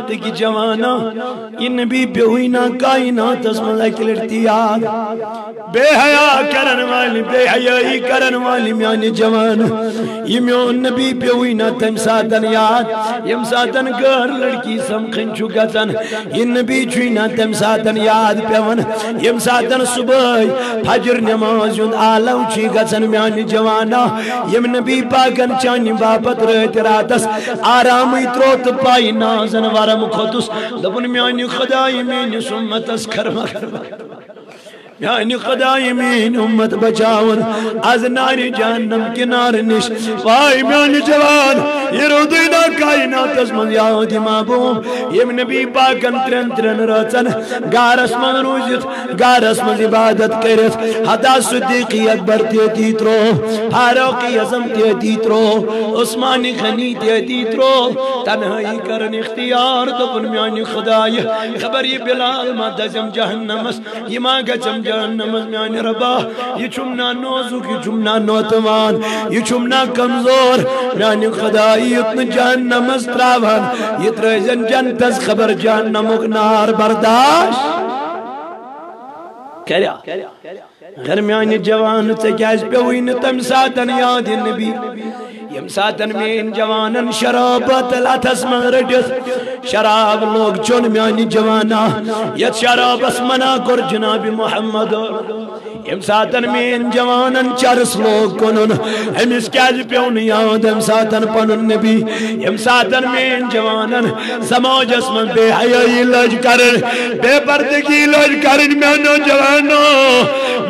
وقت کی جوانا یہ نبی پیوئی نا کائنات اس ملک لڑتی یاد۔ بے حیا کرن والی، بے حیائی کرن والی میانی جوان یہ میون نبی پیوئی نا تم ساتن یاد۔ یم ساتن گر لڑکی سمکھن چھو گتن۔ یہ نبی چھوئی نا تم ساتن یاد پیون یم ساتن صبح فجر نماز یون آلو چھی گتن میانی جوانا یم نبی پاکن چانی باپت رہت راتس۔ آرامی تروت پائی نازن ورم خودس دبن میانی خدای مینی سمتس کرما یعنی خدا یمین امت بچاون. از ناری جہنم کنار نش. وائی میانی جوان، یہ رو دینا کائنات از من یاد محبوب. یم نبی پاکن ترن ترن رچن گارس من روزت گارس من عبادت کرت. حدا صدیقی اکبر تیتی ترو فاروقی عظم تیتی ترو عثمانی خنی تیتی ترو تنہائی کرن اختیار دبن میانی خدای. خبر یہ بلال ما دزم جہنمس یہ ما گچم جہنم میانی ربا، یہ چمنا نوزک یہ چمنا نوتوان یہ چمنا کمزور۔ میانی خدای اتن جہنم استراوان۔ یہ ترزن جنتس خبر جہنمک نار برداشت۔ کریا غیر میانی جوان تکیاز پیوین تم ساتن یاد نبی۔ یم ساتن مین جوانن شرابت لاتس مغرڈت شراب لوگ چون میانی جوانا. یت شراب اسمنا کر جناب محمد. یم ساتن مین جوانن چرس لوگ کنن. ہم امس کیاز پیون یاد یم ساتن پنن نبی. یم ساتن مین جوانن. سماج اسمن بے حیائی لج کرن. بے پردگی لج کرن میانو جوانو.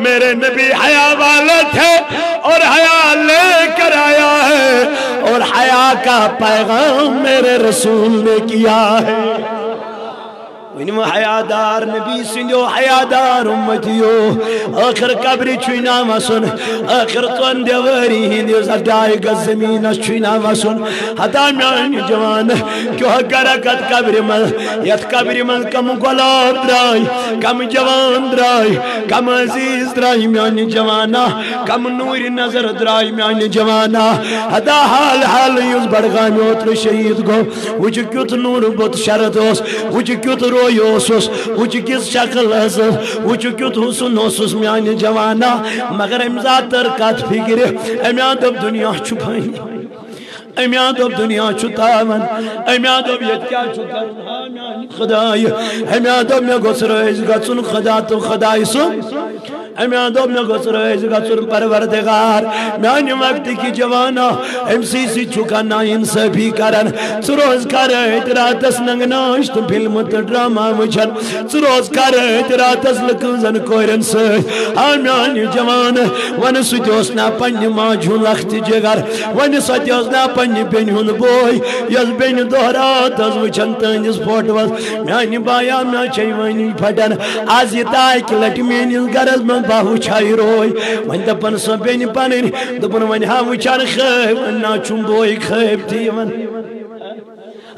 میرے نبی حیا والا تھے اور حیا لے کر آیا ہے اور حیا کا پیغام میرے رسول نے کیا ہے۔ ونم حیادار نبی سندو حیادار امتیو. آخر قبری چھوئی نام آخر تون دیواری ہندی زردائی گز زمین چھوئی نام حتا میان جوان کیوں گرکت قبری مل یت قبری مل کم گلاب درائی، کم جوان درائی، کم عزیز درائی میان جوانا. کم نور نظر درائی میان جوانا. حتا حال حال یوز بڑغامی اتر شہید گو. وچ کیوت نور بوت شرط اس وچ کیوت رو یوسوس وچ کس شکل اسس؟ وچ کیت حسن اوسس میان جوانا؟ مگر امزاد تر کت فکر امیان دب دنیا چھپائی امیان دب دنیا چھتاون امیان دب یت کیا چھتاون ہاں خدای۔ امیان دب میں گسر ایز گسن خدا تو خدای سن امیان دب میں گس رئیس گچن پروردگار۔ میان وقت کی جوانا ام سی سی چھکا نا انصفی کرن۔ سروز کر اتراتس ننگناشت فلم تو ڈراما وچھن۔ سروز کر اتراتس لکنزن کوئرن سے۔ آمیان جوان، ون سوتیوس نا پنی ماجھون لخت جگر۔ ون سوتیوس نا پنی بینیون بوئی۔ یز بین دہرات از وچھن تنجز فوٹوز میانی بایا میا چی ونی پھٹن۔ آز یہ تاک لٹ مینیز گرز من باہو چھائی روئی ون دپن سو بین پنن دپن ون ہا وچھن خیب نا چون بوئی خیب، تیون.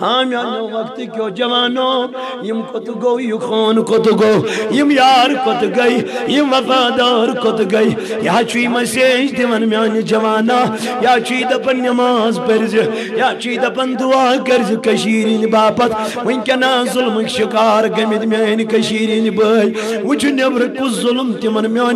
ون وقت کیو جوانو، یم کت گو یو خون کت گو یم یار کت گئی، یم وفادار کت گئی۔ یا چوی مسیج دیون میانی جوانا، یا چوی دپن نماز پرز، یا چوی دپن دعا کرز کشیرین باپت۔ ونکنا ظلم شکار گمید میانی کشیرین بھائی۔ وچھ نبر کس ظلم تیمن میانی